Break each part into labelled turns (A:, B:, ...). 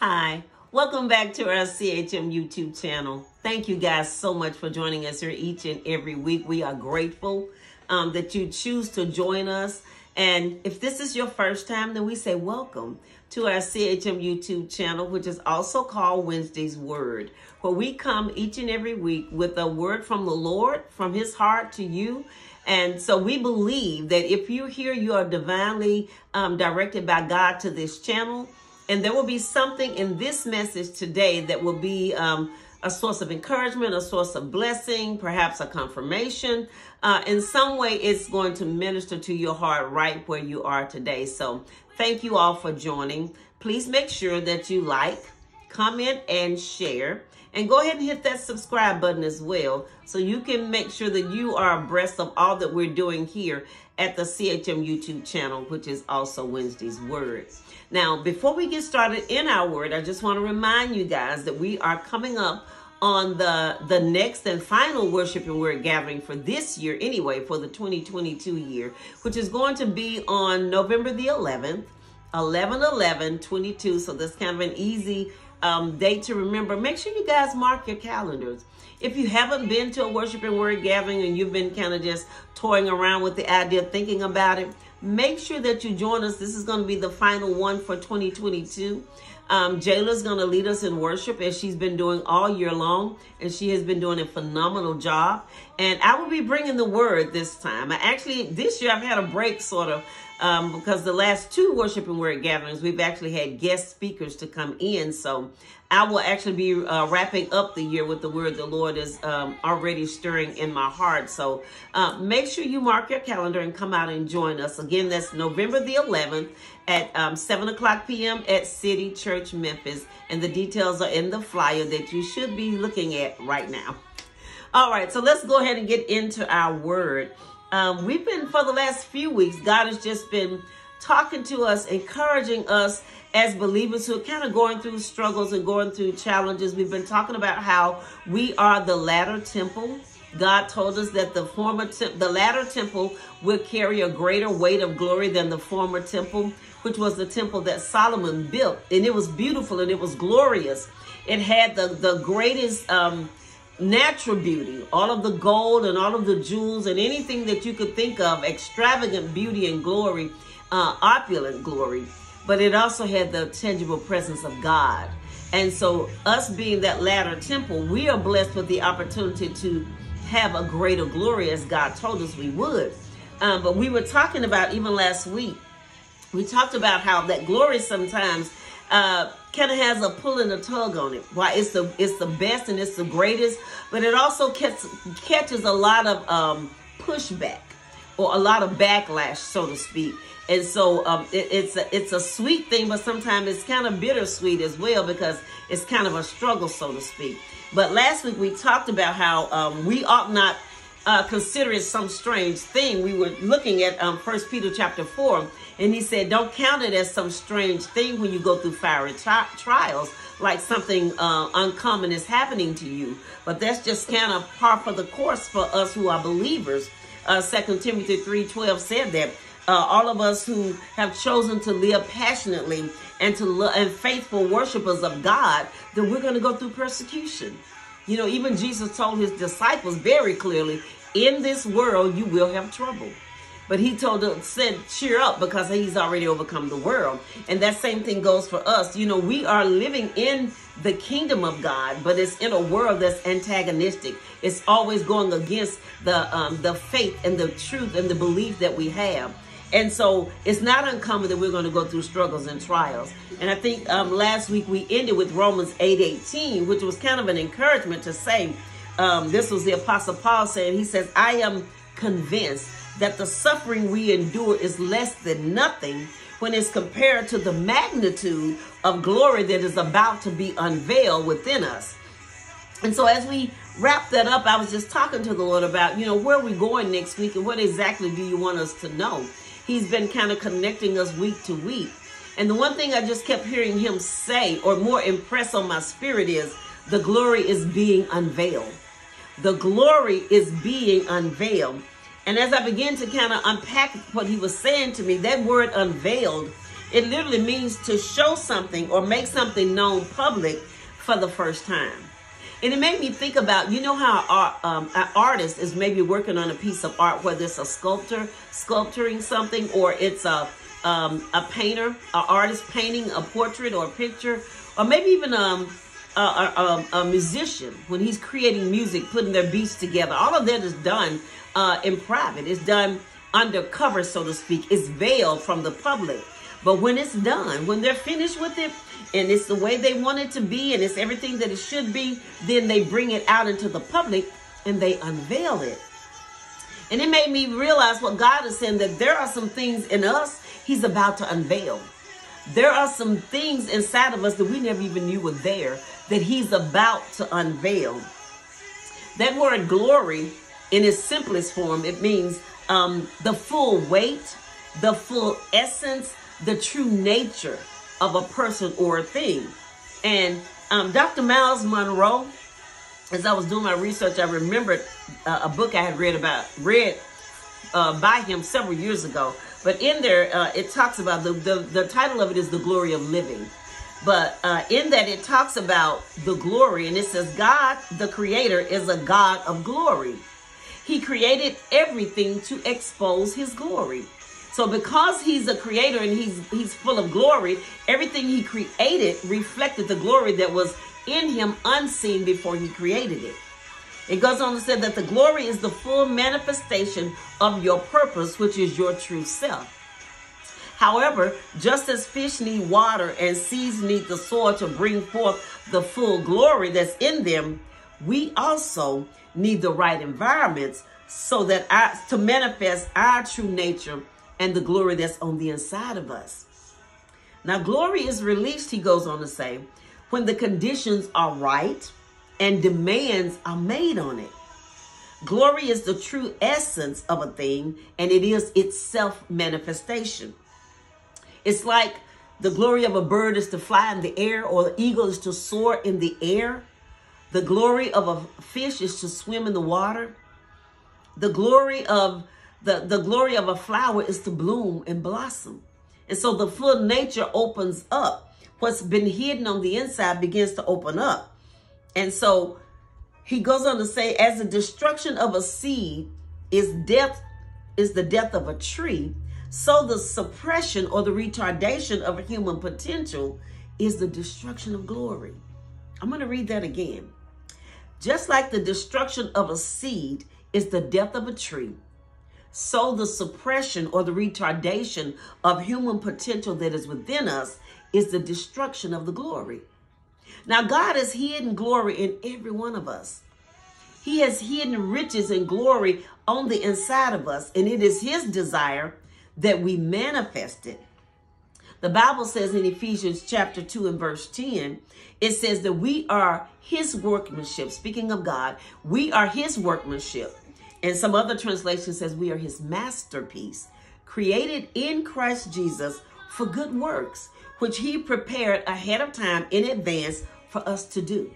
A: Hi, welcome back to our CHM YouTube channel. Thank you guys so much for joining us here each and every week. We are grateful um, that you choose to join us. And if this is your first time, then we say welcome to our CHM YouTube channel, which is also called Wednesday's Word, where we come each and every week with a word from the Lord, from His heart to you. And so we believe that if you're here, you are divinely um, directed by God to this channel and there will be something in this message today that will be um, a source of encouragement, a source of blessing, perhaps a confirmation. Uh, in some way, it's going to minister to your heart right where you are today. So, thank you all for joining. Please make sure that you like, comment, and share. And go ahead and hit that subscribe button as well so you can make sure that you are abreast of all that we're doing here at the CHM YouTube channel, which is also Wednesday's Word. Now, before we get started in our word, I just want to remind you guys that we are coming up on the the next and final worship and word gathering for this year anyway for the 2022 year which is going to be on november the 11th 11 11 22 so that's kind of an easy um, date to remember. Make sure you guys mark your calendars. If you haven't been to a worship and word gathering and you've been kind of just toying around with the idea thinking about it Make sure that you join us. This is going to be the final one for 2022. Um, Jayla's going to lead us in worship as she's been doing all year long, and she has been doing a phenomenal job. And I will be bringing the word this time. I actually, this year, I've had a break sort of um, because the last two worship and word gatherings, we've actually had guest speakers to come in. So I will actually be uh, wrapping up the year with the word the Lord is um, already stirring in my heart. So uh, make sure you mark your calendar and come out and join us. Again, that's November the 11th at um, 7 o'clock p.m. at City Church Memphis. And the details are in the flyer that you should be looking at right now. All right, so let's go ahead and get into our word. Um, we've been, for the last few weeks, God has just been talking to us, encouraging us as believers who are kind of going through struggles and going through challenges. We've been talking about how we are the latter temple. God told us that the former the latter temple will carry a greater weight of glory than the former temple, which was the temple that Solomon built, and it was beautiful and it was glorious. It had the the greatest um, natural beauty, all of the gold and all of the jewels and anything that you could think of, extravagant beauty and glory, uh, opulent glory. But it also had the tangible presence of God. And so, us being that latter temple, we are blessed with the opportunity to have a greater glory as God told us we would. Um, but we were talking about even last week, we talked about how that glory sometimes uh, kind of has a pull and a tug on it. Why it's the it's the best and it's the greatest, but it also catch, catches a lot of um, pushback or a lot of backlash, so to speak. And so um, it, it's a, it's a sweet thing, but sometimes it's kind of bittersweet as well because it's kind of a struggle, so to speak. But last week we talked about how um, we ought not uh, consider it some strange thing. We were looking at um, First Peter chapter four, and he said, "Don't count it as some strange thing when you go through fiery tri- trials, like something uh, uncommon is happening to you. But that's just kind of par for the course for us who are believers." Uh, Second Timothy three twelve said that. Uh, all of us who have chosen to live passionately and to and faithful worshipers of God, then we're going to go through persecution. You know, even Jesus told his disciples very clearly, in this world you will have trouble. But he told them, said, cheer up because he's already overcome the world. And that same thing goes for us. You know, we are living in the kingdom of God, but it's in a world that's antagonistic. It's always going against the um, the faith and the truth and the belief that we have. And so it's not uncommon that we're going to go through struggles and trials. And I think um, last week we ended with Romans 8 18, which was kind of an encouragement to say, um, this was the Apostle Paul saying, he says, I am convinced that the suffering we endure is less than nothing when it's compared to the magnitude of glory that is about to be unveiled within us. And so as we wrap that up, I was just talking to the Lord about, you know, where are we going next week and what exactly do you want us to know? He's been kind of connecting us week to week. And the one thing I just kept hearing him say, or more impress on my spirit, is the glory is being unveiled. The glory is being unveiled. And as I began to kind of unpack what he was saying to me, that word unveiled It literally means to show something or make something known public for the first time. And it made me think about, you know how um, an artist is maybe working on a piece of art, whether it's a sculptor sculpturing something or it's a um, a painter, an artist painting a portrait or a picture, or maybe even um, a, a, a, musician when he's creating music, putting their beats together. All of that is done uh, in private. It's done undercover, so to speak. It's veiled from the public. But when it's done, when they're finished with it, and it's the way they want it to be, and it's everything that it should be, then they bring it out into the public and they unveil it. And it made me realize what God is saying that there are some things in us He's about to unveil. There are some things inside of us that we never even knew were there that He's about to unveil. That word glory, in its simplest form, it means um, the full weight, the full essence, the true nature of a person or a thing. And um, Dr. Myles Munroe, as I was doing my research, I remembered uh, a book I had read about, read uh, by him several years ago. But in there, uh, it talks about the, the, the title of it is The Glory of Living. But uh, in that, it talks about the glory, and it says, God, the creator, is a God of glory. He created everything to expose his glory. So because he's a creator and he's he's full of glory, everything he created reflected the glory that was in him unseen before he created it. It goes on to say that the glory is the full manifestation of your purpose, which is your true self. However, just as fish need water and seeds need the soil to bring forth the full glory that's in them, we also need the right environments so that our, to manifest our true nature and the glory that's on the inside of us. Now, glory is released, he goes on to say, when the conditions are right and demands are made on it. Glory is the true essence of a thing, and it is its self manifestation. It's like the glory of a bird is to fly in the air, or the eagle is to soar in the air. The glory of a fish is to swim in the water. The glory of the, the glory of a flower is to bloom and blossom. And so the full nature opens up. What's been hidden on the inside begins to open up. And so he goes on to say, as the destruction of a seed is death, is the death of a tree, so the suppression or the retardation of human potential is the destruction of glory. I'm going to read that again. Just like the destruction of a seed is the death of a tree, so the suppression or the retardation of human potential that is within us is the destruction of the glory. Now, God has hidden glory in every one of us. He has hidden riches and glory on the inside of us, and it is His desire that we manifest it. The Bible says in Ephesians chapter 2 and verse 10, it says that we are His workmanship. Speaking of God, we are His workmanship and some other translation says we are his masterpiece, created in Christ Jesus for good works, which he prepared ahead of time in advance for us to do.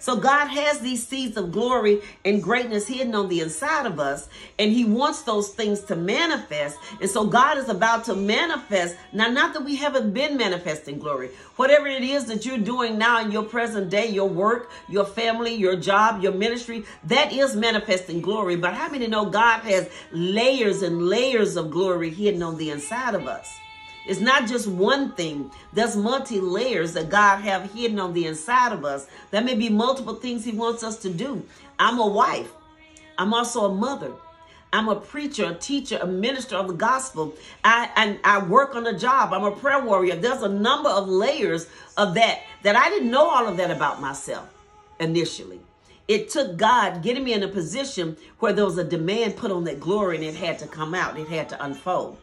A: So God has these seeds of glory and greatness hidden on the inside of us, and he wants those things to manifest. And so God is about to manifest. Now, not that we haven't been manifesting glory. Whatever it is that you're doing now in your present day, your work, your family, your job, your ministry, that is manifesting glory. But how many know God has layers and layers of glory hidden on the inside of us? It's not just one thing. There's multi layers that God have hidden on the inside of us. There may be multiple things he wants us to do. I'm a wife. I'm also a mother. I'm a preacher, a teacher, a minister of the gospel. I and I work on a job. I'm a prayer warrior. There's a number of layers of that that I didn't know all of that about myself initially. It took God getting me in a position where there was a demand put on that glory and it had to come out. It had to unfold.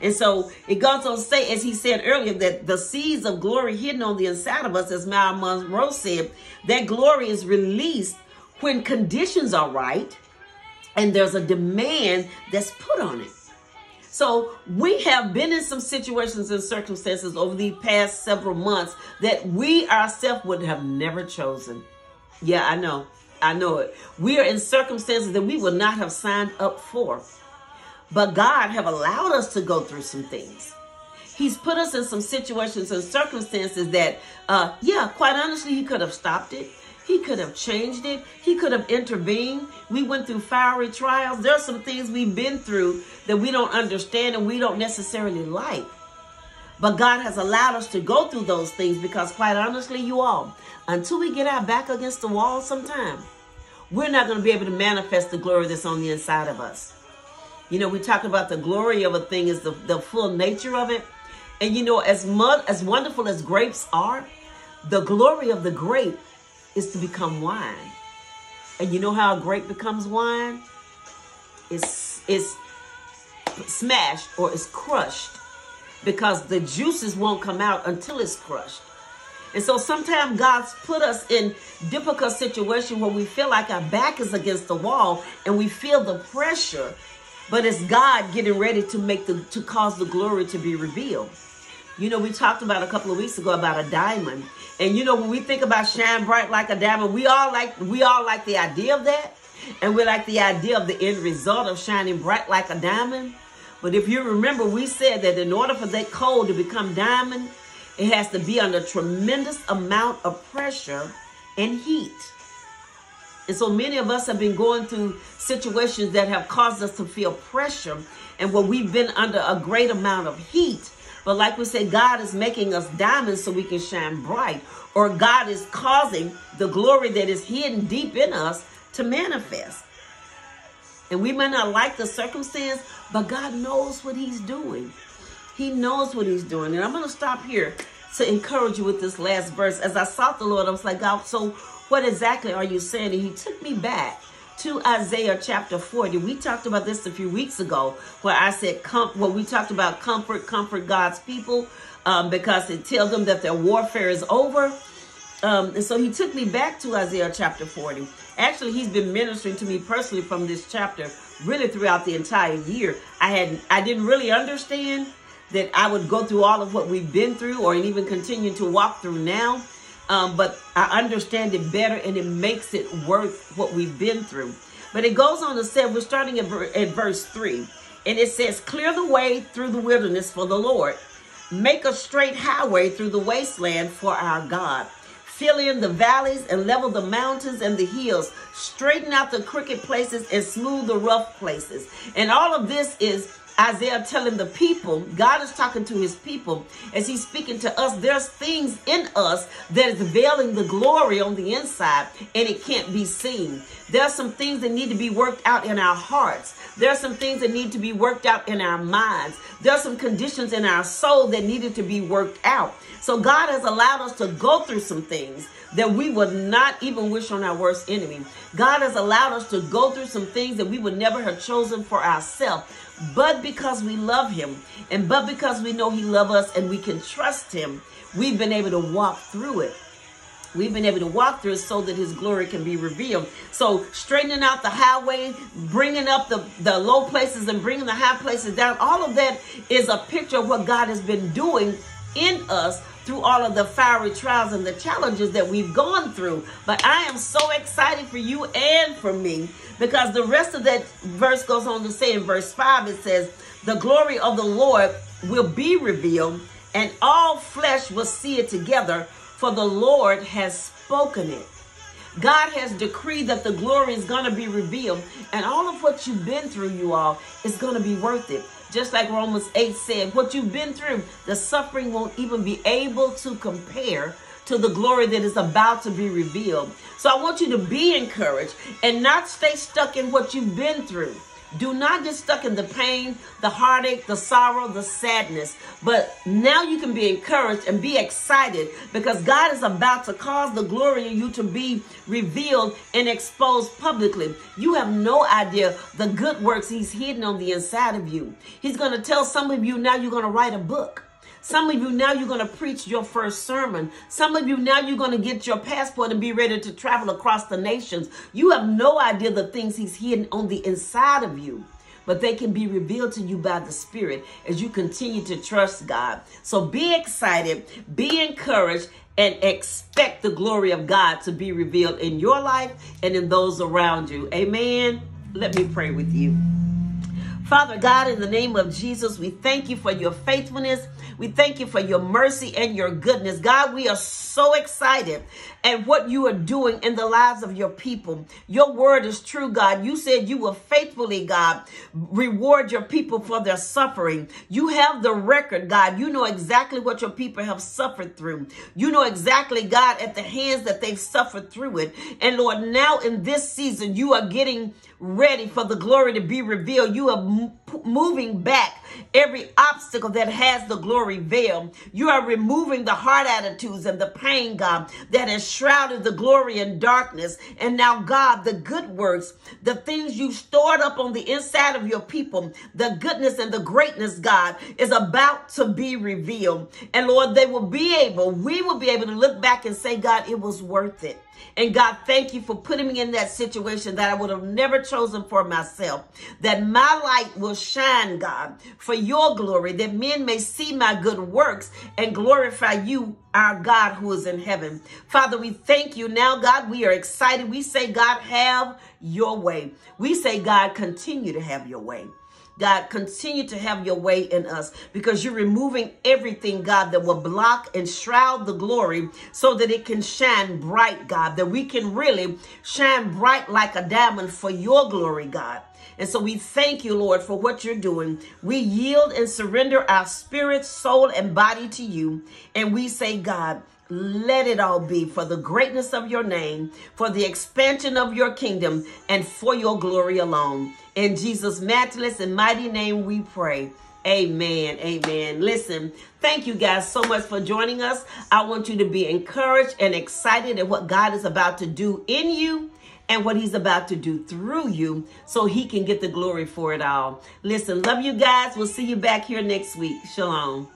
A: And so it goes on to say, as he said earlier, that the seeds of glory hidden on the inside of us, as Myles Munroe said, that glory is released when conditions are right and there's a demand that's put on it. So we have been in some situations and circumstances over the past several months that we ourselves would have never chosen. Yeah, I know. I know it. We are in circumstances that we would not have signed up for. But God have allowed us to go through some things. He's put us in some situations and circumstances that, uh, yeah, quite honestly, he could have stopped it. He could have changed it. He could have intervened. We went through fiery trials. There are some things we've been through that we don't understand and we don't necessarily like. But God has allowed us to go through those things because, quite honestly, you all, until we get our back against the wall sometime, we're not going to be able to manifest the glory that's on the inside of us. You know, we talk about the glory of a thing is the, the full nature of it. And you know, as mud, as wonderful as grapes are, the glory of the grape is to become wine. And you know how a grape becomes wine? It's it's smashed or it's crushed because the juices won't come out until it's crushed. And so sometimes God's put us in difficult situations where we feel like our back is against the wall and we feel the pressure, but it's God getting ready to make the to cause the glory to be revealed. You know, we talked about a couple of weeks ago about a diamond. And you know, when we think about shine bright like a diamond, we all like we all like the idea of that. And we like the idea of the end result of shining bright like a diamond. But if you remember, we said that in order for that coal to become diamond, it has to be under tremendous amount of pressure and heat. And so many of us have been going through situations that have caused us to feel pressure and where we've been under a great amount of heat. But like we said, God is making us diamonds so we can shine bright. Or God is causing the glory that is hidden deep in us to manifest. And we may not like the circumstance, but God knows what he's doing. He knows what he's doing. And I'm going to stop here to encourage you with this last verse. As I sought the Lord, I was like, God, so what exactly are you saying? And he took me back to Isaiah chapter 40. We talked about this a few weeks ago where I said, com- well, we talked about comfort, comfort God's people um, because it tells them that their warfare is over. Um, and so he took me back to Isaiah chapter 40. Actually, he's been ministering to me personally from this chapter really throughout the entire year. I had I didn't really understand that I would go through all of what we've been through or even continue to walk through now. Um, but I understand it better and it makes it worth what we've been through. But it goes on to say, we're starting at, at verse 3, and it says, Clear the way through the wilderness for the Lord, make a straight highway through the wasteland for our God. Fill in the valleys and level the mountains and the hills. Straighten out the crooked places and smooth the rough places. And all of this is Isaiah telling the people, God is talking to his people as he's speaking to us. There's things in us that is veiling the glory on the inside and it can't be seen. There's some things that need to be worked out in our hearts. There's some things that need to be worked out in our minds. There's some conditions in our soul that needed to be worked out. So God has allowed us to go through some things that we would not even wish on our worst enemy. God has allowed us to go through some things that we would never have chosen for ourselves but because we love him and but because we know he loves us and we can trust him, we've been able to walk through it. We've been able to walk through it so that his glory can be revealed. So straightening out the highway, bringing up the, the low places and bringing the high places down, all of that is a picture of what God has been doing in us through all of the fiery trials and the challenges that we've gone through. But I am so excited for you and for me because the rest of that verse goes on to say in verse 5 it says, The glory of the Lord will be revealed, and all flesh will see it together, for the Lord has spoken it. God has decreed that the glory is going to be revealed, and all of what you've been through, you all, is going to be worth it. Just like Romans 8 said, what you've been through, the suffering won't even be able to compare to the glory that is about to be revealed. So I want you to be encouraged and not stay stuck in what you've been through. Do not get stuck in the pain, the heartache, the sorrow, the sadness. But now you can be encouraged and be excited because God is about to cause the glory in you to be revealed and exposed publicly. You have no idea the good works He's hidden on the inside of you. He's going to tell some of you now you're going to write a book. Some of you now you're going to preach your first sermon. Some of you now you're going to get your passport and be ready to travel across the nations. You have no idea the things he's hidden on the inside of you but they can be revealed to you by the Spirit as you continue to trust God. So be excited, be encouraged, and expect the glory of God to be revealed in your life and in those around you. Amen. Let me pray with you. Father God, in the name of Jesus, we thank you for your faithfulness. We thank you for your mercy and your goodness. God, we are so excited at what you are doing in the lives of your people. Your word is true, God. You said you will faithfully, God, reward your people for their suffering. You have the record, God. You know exactly what your people have suffered through. You know exactly, God, at the hands that they've suffered through it. And Lord, now in this season, you are getting ready for the glory to be revealed. You are moving back every obstacle that has the glory veil. You are removing the hard attitudes and the pain, God, that has shrouded the glory in darkness. And now, God, the good works, the things you stored up on the inside of your people, the goodness and the greatness, God, is about to be revealed. And Lord, they will be able, we will be able to look back and say, God, it was worth it. And God, thank you for putting me in that situation that I would have never chosen for myself. That my light will shine, God, for your glory, that men may see my good works and glorify you, our God who is in heaven. Father, we thank you now, God. We are excited. We say, God, have your way. We say, God, continue to have your way. God, continue to have your way in us because you're removing everything, God, that will block and shroud the glory so that it can shine bright, God, that we can really shine bright like a diamond for your glory, God. And so we thank you, Lord, for what you're doing. We yield and surrender our spirit, soul, and body to you. And we say, God, let it all be for the greatness of your name, for the expansion of your kingdom, and for your glory alone. In Jesus' matchless and mighty name we pray. Amen. Amen. Listen, thank you guys so much for joining us. I want you to be encouraged and excited at what God is about to do in you and what he's about to do through you so he can get the glory for it all. Listen, love you guys. We'll see you back here next week. Shalom.